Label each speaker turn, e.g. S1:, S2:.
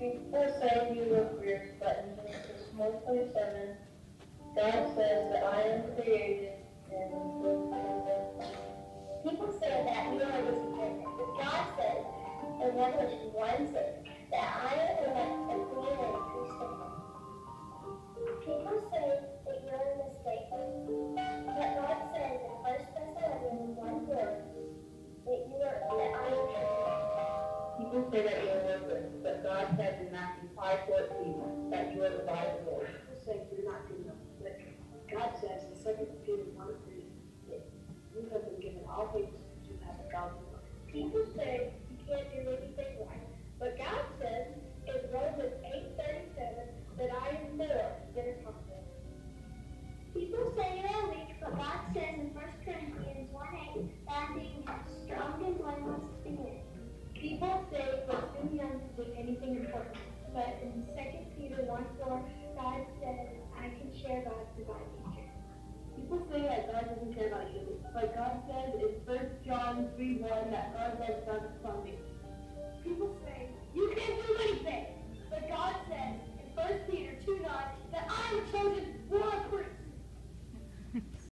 S1: People say you look weird, but in Genesis 27. God says that I am created and.
S2: People say that you are just but God says in Revelation 1 6 that I am elect and created People say that you're mistaken, but God says in 1 Thessalonians 1 4 that you are that I am
S1: People say that you're different high court femur that you are the Bible. Lord.
S3: Say you're not good enough. But God says in 2 Peter 1 3 that you have been given all things You have a godly life. People
S2: say
S3: you can't do anything
S2: right.
S3: But God says in Romans 8 37 that I am more than a conqueror.
S2: People say you're weak, but God says in 1 Corinthians 1 8 that I'm being strong and blameless in it.
S3: People say that you're young to do anything important
S2: but in 2 Peter 1 4, God says I can share God's divine nature.
S3: People say that God doesn't care about you, but God says in 1 John 3 1 that God loves foundation.